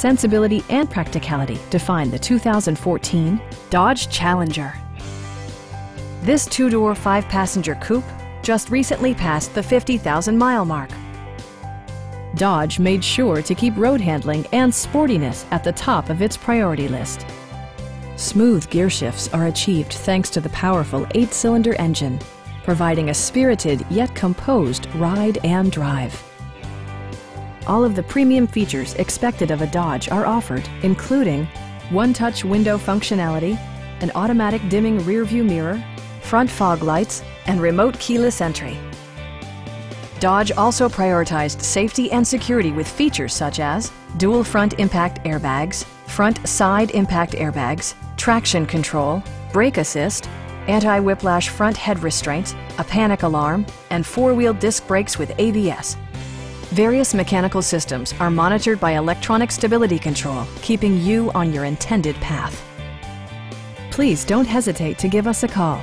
sensibility, and practicality define the 2014 Dodge Challenger. This two-door, five-passenger coupe just recently passed the 50,000 mile mark. Dodge made sure to keep road handling and sportiness at the top of its priority list. Smooth gear shifts are achieved thanks to the powerful eight-cylinder engine, providing a spirited yet composed ride and drive. All of the premium features expected of a Dodge are offered, including one-touch window functionality, an automatic dimming rearview mirror, front fog lights, and remote keyless entry. Dodge also prioritized safety and security with features such as dual front impact airbags, front side impact airbags, traction control, brake assist, anti-whiplash front head restraints, a panic alarm, and four-wheel disc brakes with ABS. Various mechanical systems are monitored by electronic stability control, keeping you on your intended path. Please don't hesitate to give us a call